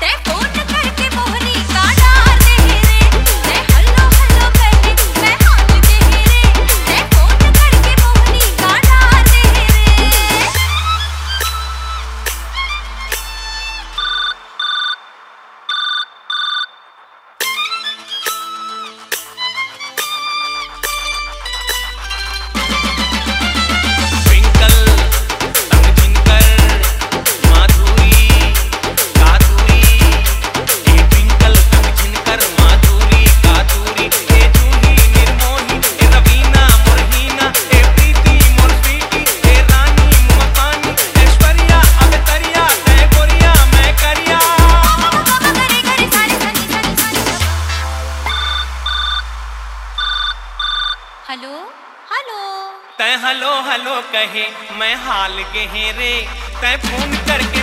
that hello hello. ते hello hello कहे मैं हाल गहे रे। ते फ़ोन करके